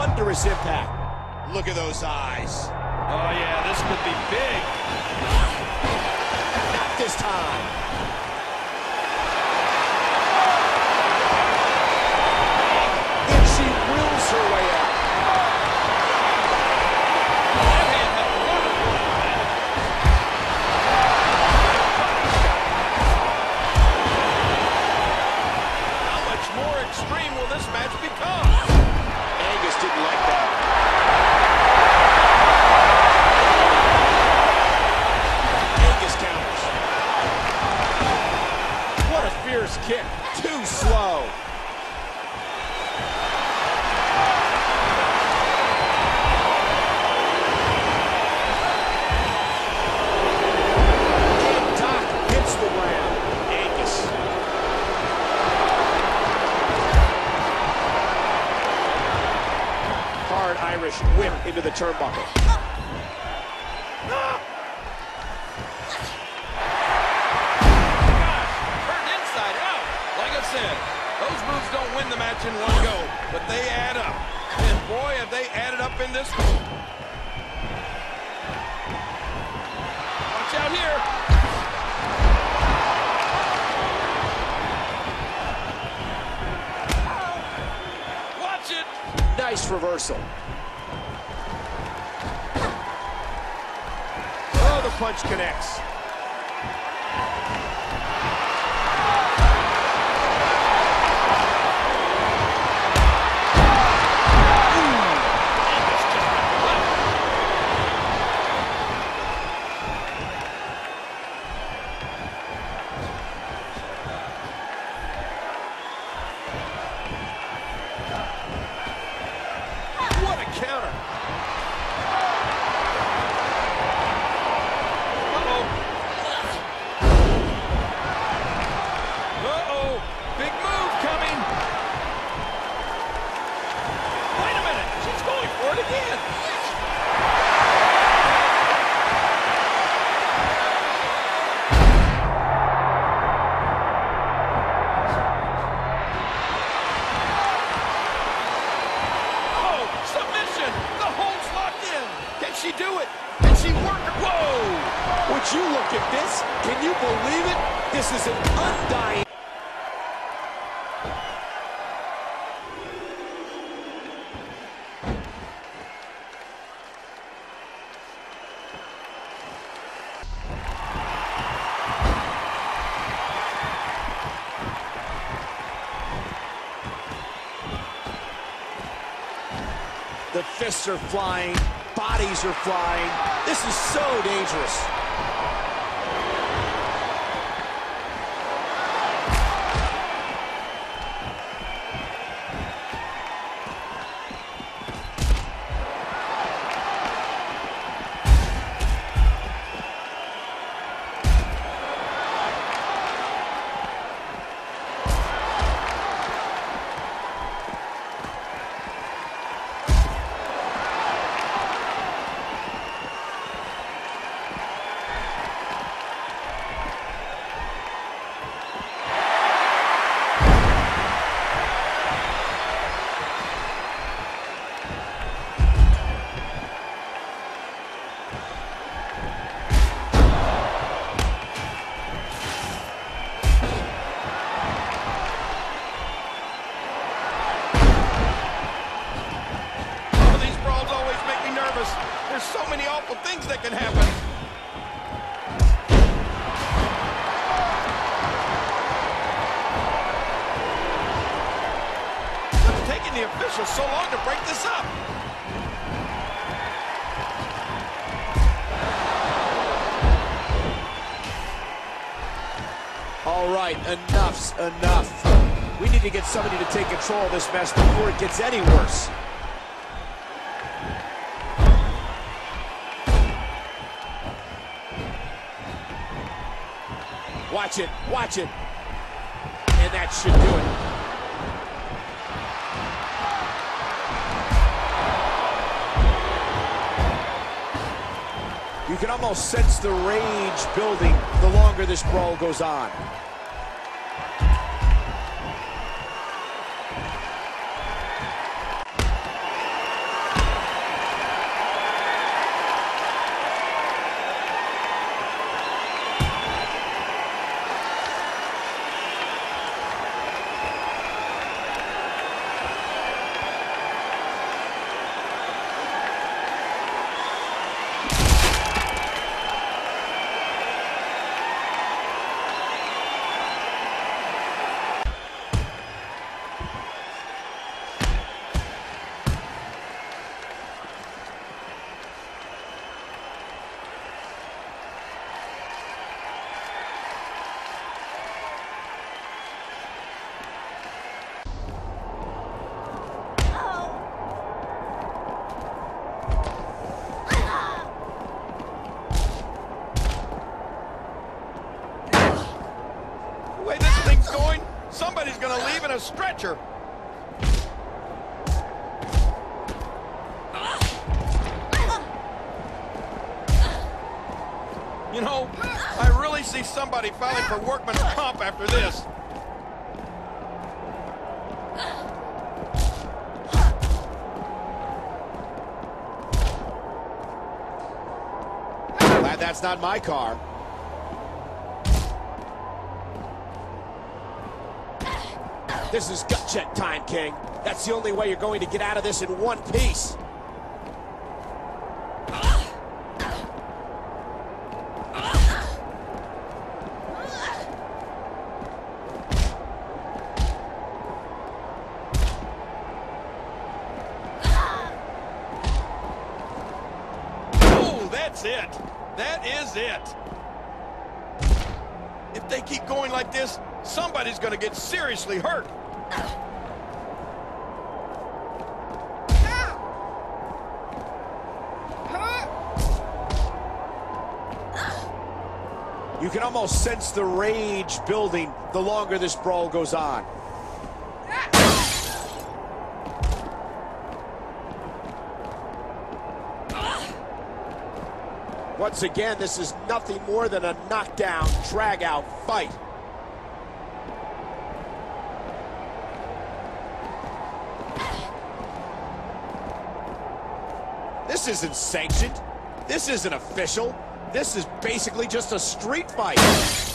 thunderous impact. Look at those eyes. Oh, yeah, this could be big. Not this time. And she wills her way out. That hand had a lot of force. How much more extreme will this match become? Irish whip into the turnbuckle. Gosh, inside out. Like I said, those moves don't win the match in one go, but they add up. And boy, have they added up in this one. Watch out here. Watch it. Nice reversal. Punch connects. She do it? Can she work? Whoa. Would you look at this? Can you believe it? This is an undying. The fists are flying, bodies are flying. This is so dangerous. Nervous. There's so many awful things that can happen. What's taking the officials so long to break this up? All right, enough's enough. We need to get somebody to take control of this mess before it gets any worse. Watch it, watch it. And that should do it. You can almost sense the rage building the longer this brawl goes on. Stretcher. You know, I really see somebody filing for workman's comp after this. Glad that's not my car. This is gut check time, King. That's the only way you're going to get out of this in one piece. Oh, that's it. That is it. If they keep going like this, somebody's going to get seriously hurt. You can almost sense the rage building the longer this brawl goes on. Once again, this is nothing more than a knockdown, drag-out fight. This isn't sanctioned. This isn't official. This is basically just a street fight.